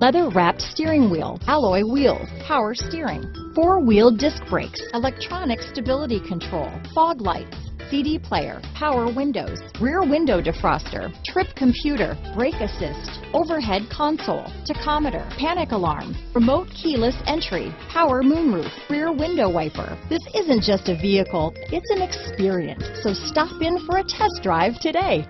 leather wrapped steering wheel, alloy wheels, power steering, four wheel disc brakes, electronic stability control, fog lights, CD player, power windows, rear window defroster, trip computer, brake assist, overhead console, tachometer, panic alarm, remote keyless entry, power moonroof, rear window wiper. This isn't just a vehicle, it's an experience. So stop in for a test drive today.